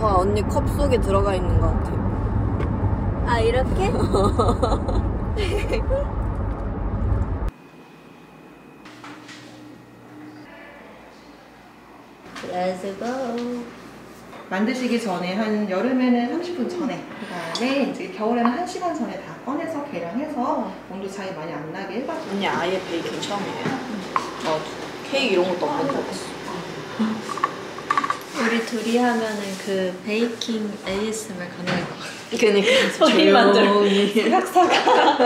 와 언니 컵 속에 들어가 있는 것 같아. 아 이렇게? Let's go. 만드시기 전에 한 여름에는 30분 전에 그다음에 이제 겨울에는 1시간 전에 다 꺼내서 계량해서 온도 차이 많이 안 나게 해가지고 언니 아예 베이킹 처음이에요? 나도 케이크 이런 것도 안 만들었어. 우리 둘이 하면은 그 베이킹 ASMR 가능할 것 같아. 그니까 소리 만 들어. 조용히. 이건 벌써 팔아.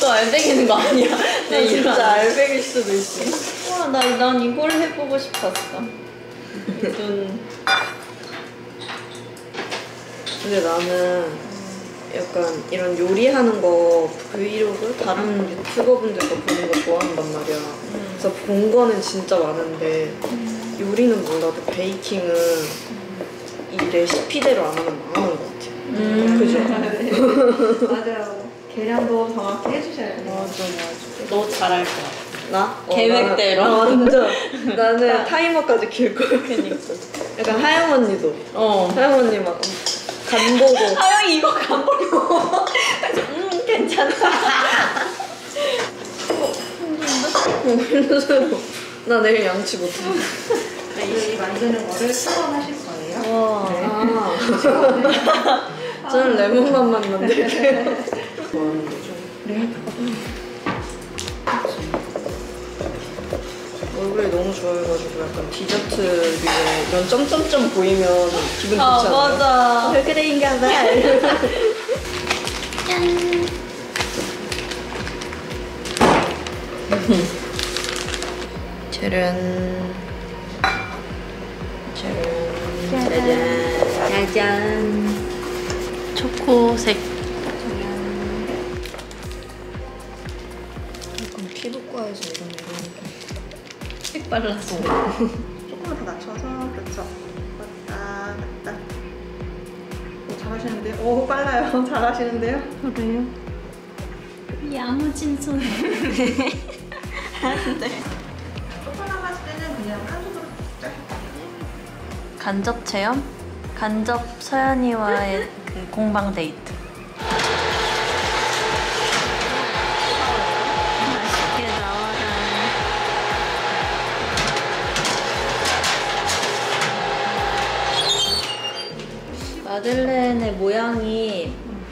또 알배기는 거 아니야? 나 진짜 알백일 수도 있어. 와, 나, 난 이걸 해보고 싶었어. 눈. 근데 나는 약간 이런 요리하는 거 브이로그 다른 유튜버분들 거 보는 거 좋아한단 말이야. 그래서 본 거는 진짜 많은데 요리는 몰라도 베이킹은 이 레시피대로 안 하면 망하는 것 같아. 음. 그죠? 맞아요. 계량도 정확히 해주셔야 돼요. 맞아 맞아. 너 잘할 거야. 나? 어, 계획대로? 나, 나 완전 나는 타이머까지 킬 거야. 그니까. 약간 하영 언니도. 어. 하영 언니 막 간 보고 하영이 이거 간보고 음, 괜찮다. 어, 힘들어. 나 내일 양치 못해. 이 만드는 거를 수정하실 거예요. 와. 아. 저는 레몬맛만 만들게요. 좋아하는 거죠? 네. 얼굴이 너무 좋아해가지고 약간 디저트 위에 이런 점점점 보이면 기분 좋지 아, 않아요? 맞아. 그래인가 봐. 짜란. 짜란. 짜잔. 짜잔. 초코색. 색 발랐어. 조금만 더 낮춰서 그렇죠. 왔다 갔다. 오, 잘하시는데요? 오 빨라요. 잘하시는데요? 그래요? 야무진 손. 조금 남았을 때는 그냥 한 손으로 쫙. 간접 체험? 간접 서연이와의 그 공방 데이트.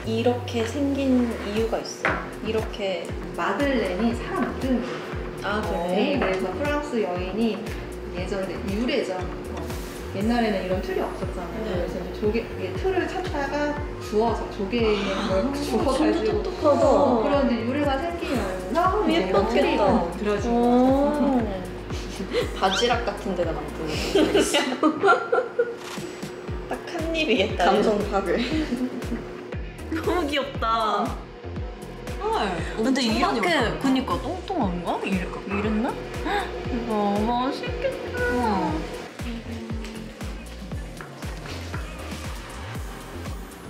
이 이렇게 생긴 이유가 있어. 이렇게 마들렌이 사람 이름이에요. 아 네, 그래서 프랑스 여인이 예전에 유래죠. 어, 옛날에는 이런 틀이 없었잖아요. 네. 그래서 이제 조개 이게 틀을 찾다가 주워서 조개 있는 걸 주워가지고 똑똑하다. 어, 그런 이제 유래가 생기면서 예뻤겠다. 만들어진 거죠. 오. 바지락 같은 데다 만드는 거. 딱한 입이겠다. 감성 파괴. 너무 귀엽다. 근데 이렇게 그니까 똥똥한가? 이랬, 이랬나? 이거 맛있겠다.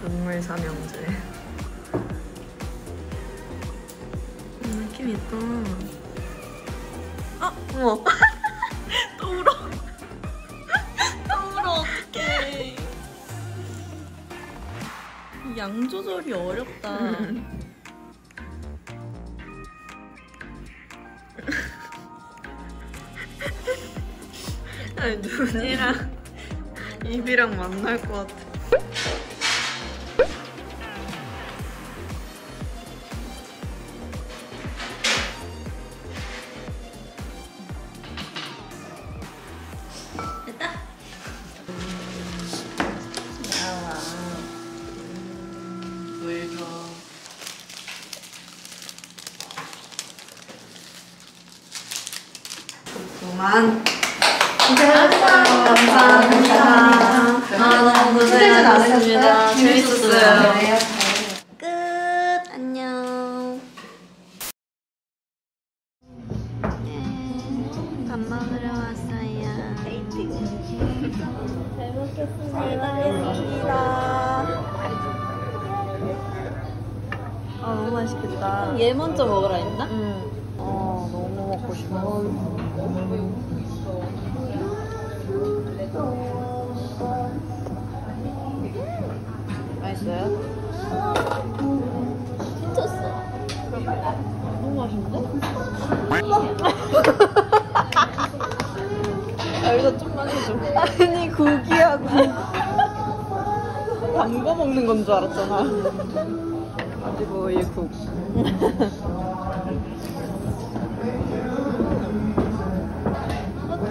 눈물 삼형제. 음, 느낌 있다. 아, 어 양 조절이 어렵다. 아니, 눈이랑 입이랑 만날 것 같아. 그만. 감사합니다. 아, 너무? 고생하셨습니다. 재밌었어요. 네. 끝. 안녕. 밥 먹으러 왔어요. 잘 먹겠습니다. 아 너무 맛있겠다. 얘 먼저 먹으라 했나? 응. 어 너무 먹고 싶어. 맛있어요? 미쳤어. 너무 맛있는데? 아, 이거 좀만 해줘. 아니, 고기하고. 담궈 먹는 건 줄 알았잖아. 그리고 이 국.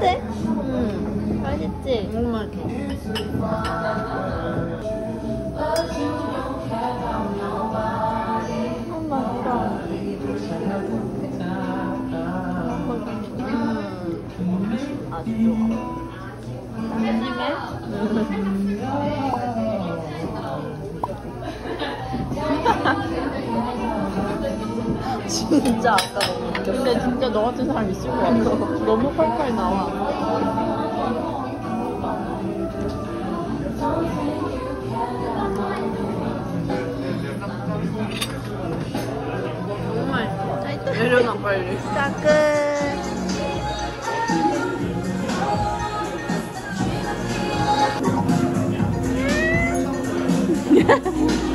어때? 응. 맛있지? 너무 맛있어. 음, 아주 좋아. 진짜 아까 너무 근데 진짜 너 같은 사람 있을 것 같아. 너무 펄펄 나와. 정말 내려놔 빨리. 따끈.